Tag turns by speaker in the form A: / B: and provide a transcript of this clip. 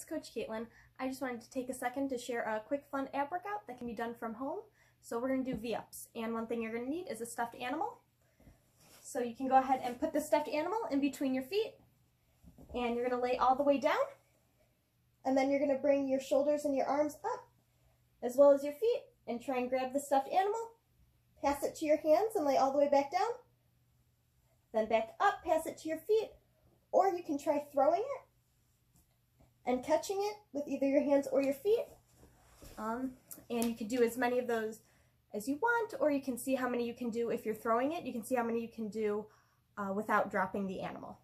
A: it's Coach Caitlin. I just wanted to take a second to share a quick fun ab workout that can be done from home. So we're going to do V-ups, and one thing you're going to need is a stuffed animal. So you can go ahead and put the stuffed animal in between your feet, and you're going to lay all the way down, and then you're going to bring your shoulders and your arms up, as well as your feet, and try and grab the stuffed animal, pass it to your hands and lay all the way back down, then back up, pass it to your feet, or you can try throwing it and catching it with either your hands or your feet. Um, and you can do as many of those as you want, or you can see how many you can do if you're throwing it. You can see how many you can do uh, without dropping the animal.